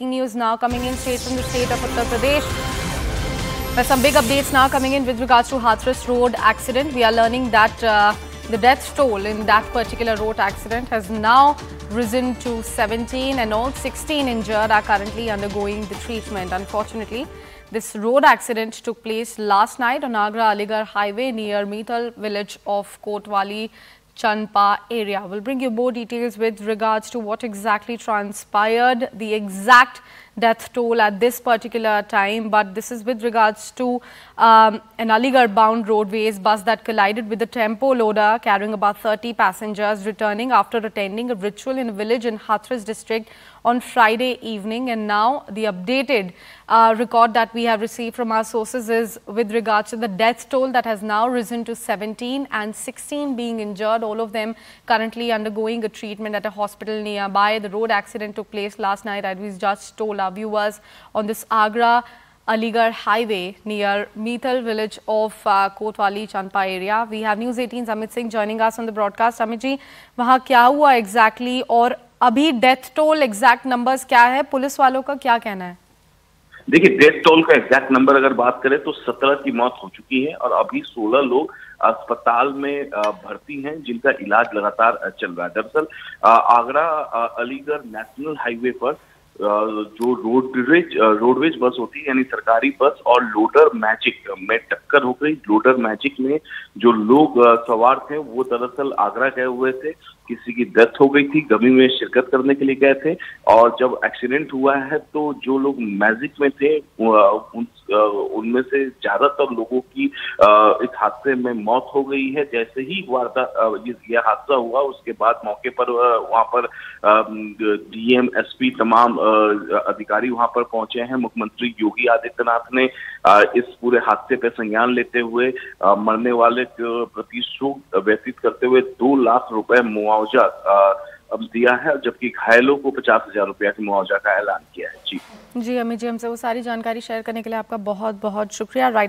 News now coming in straight from the state of Uttar Pradesh. There's some big updates now coming in with regards to Hathras Road accident. We are learning that uh, the death toll in that particular road accident has now risen to 17 and all 16 injured are currently undergoing the treatment. Unfortunately, this road accident took place last night on Agra Aligarh highway near Meethal village of Kotwali Chanpa area. We'll bring you more details with regards to what exactly transpired, the exact death toll at this particular time. But this is with regards to um, an Aligarh bound roadways bus that collided with a tempo loader carrying about 30 passengers returning after attending a ritual in a village in Hathras district on Friday evening. And now the updated uh, record that we have received from our sources is with regards to the death toll that has now risen to 17 and 16 being injured. All of them currently undergoing a treatment at a hospital nearby. The road accident took place last night as we just told our viewers on this Agra Aligarh highway near Meethal village of uh, Kotwali Chanpa area. We have News 18's Amit Singh joining us on the broadcast. Amit ji, वहाँ क्या हुआ exactly और अभी death toll exact numbers क्या है police वालों का क्या कहना है देखिए डेथ टोल का एग्जैक्ट नंबर अगर बात करें तो सत्रह की मौत हो चुकी है और अभी सोलह लोग अस्पताल में भर्ती हैं जिनका इलाज लगातार चल रहा है दरअसल आगरा अलीगढ़ नेशनल हाईवे पर जो रोडवेज़ रोडवेज़ बस होती है, यानी सरकारी बस और लोडर मैजिक में टक्कर हो गई। लोडर मैजिक में जो लोग सवार थे, वो दरअसल आगरा गए हुए थे। किसी की डेथ हो गई थी, गमी में शिरकत करने के लिए गए थे और जब एक्सीडेंट हुआ है तो जो लोग मैजिक में थे उन उनमें से ज़्यादातर लोगों की इस हादसे में मौत हो गई है। जैसे ही वारदात यह हादसा हुआ, उसके बाद मौके पर वहाँ पर डीएम, एसपी तमाम अधिकारी वहाँ पर पहुँचे हैं। मुख्यमंत्री योगी आदित्यनाथ ने इस पूरे हादसे पर संज्ञान लेते हुए मरने वाले प्रति शोक व्यतीत करते हुए दो लाख रुपए मुआवजा अब दिया है, जबकि घायलों को पचास हज़ार रुपया की मुआवजा का ऐलान किया है। जी। जी, अमित जी, हमसे वो सारी जानकारी शेयर करने के लिए आपका बहुत बहुत शुक्रिया। राइट